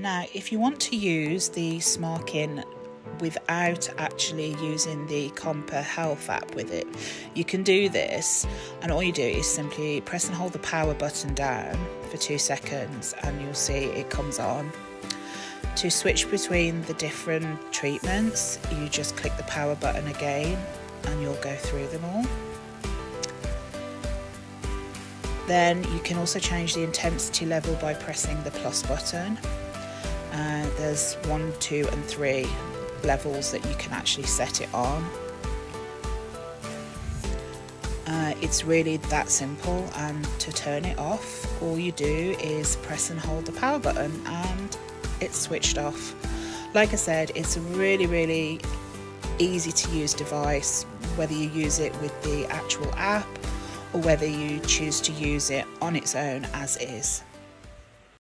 Now, if you want to use the Smarkin without actually using the Comper Health app with it, you can do this. And all you do is simply press and hold the power button down for two seconds, and you'll see it comes on. To switch between the different treatments, you just click the power button again, and you'll go through them all. Then you can also change the intensity level by pressing the plus button. Uh, there's one, two, and three levels that you can actually set it on. Uh, it's really that simple, and to turn it off, all you do is press and hold the power button, and it's switched off. Like I said, it's a really, really easy to use device, whether you use it with the actual app or whether you choose to use it on its own as is.